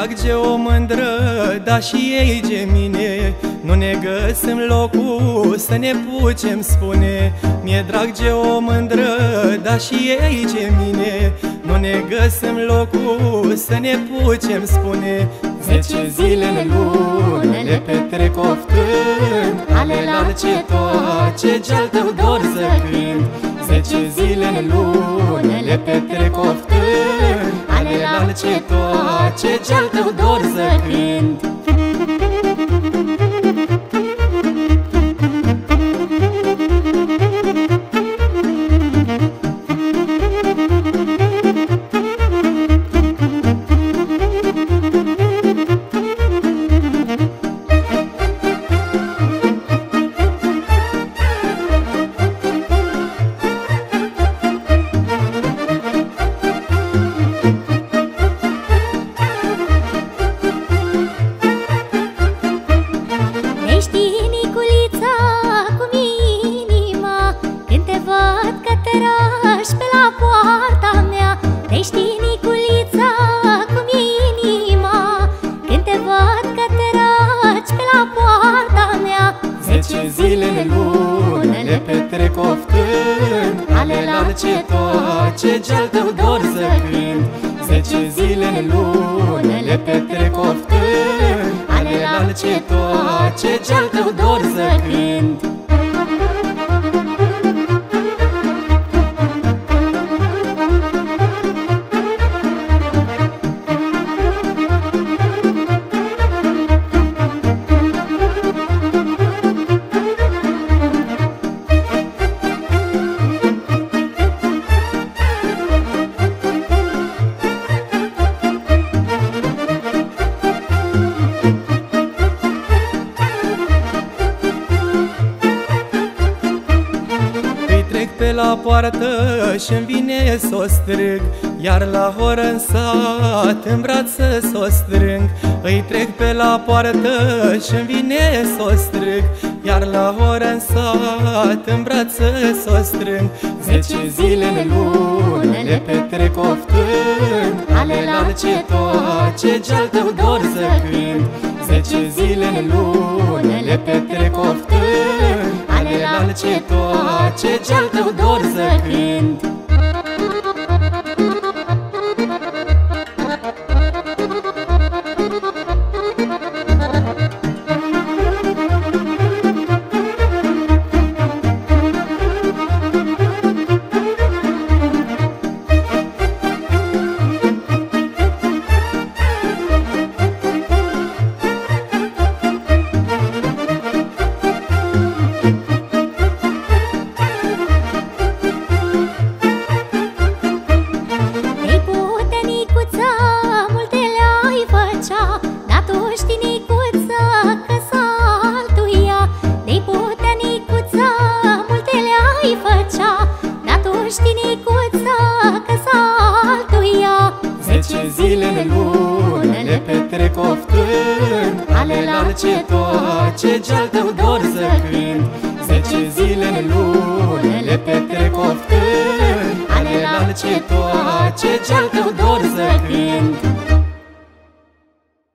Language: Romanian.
drag ce o mândră, dar și ei ce mine. Nu ne găsim locul să ne pucem spune. Mi-e drag ce o mândră, dar și ei ce mine. Nu ne găsim locul să ne pucem spune. Zece zile în lună le petrec oftând Ale la ce tot ce ce-al tău dor să cânt Zece zile în lună le petrec oftând Ale la ce tot ce ce-al tău dor să cânt petrec oftând Ale la ce tot ce ce-al tău dor să cânt? Zece zile în lună le petrec oftând Ale la ce tot ce ce-al tău dor să cânt la poartă și-mi vine să o strâng. Iar la horă în sat în brață să o strâng. Îi trec pe la poartă și-mi vine să o strâng. Iar la horă în sat în brață să o strâng. Zece zile în lună le petrec oftând Ale la ce tot ce ce-al tău dor să cânt Zece zile în lună le petrec oftând Ale la ce tot ce ce-al tău dor să cânt le petrec oftând Ale la ce tot ce ce-al tău dor să cânt. Zece zile în lună le petrec oftând Ale la ce tot ce ce-al tău dor să cânt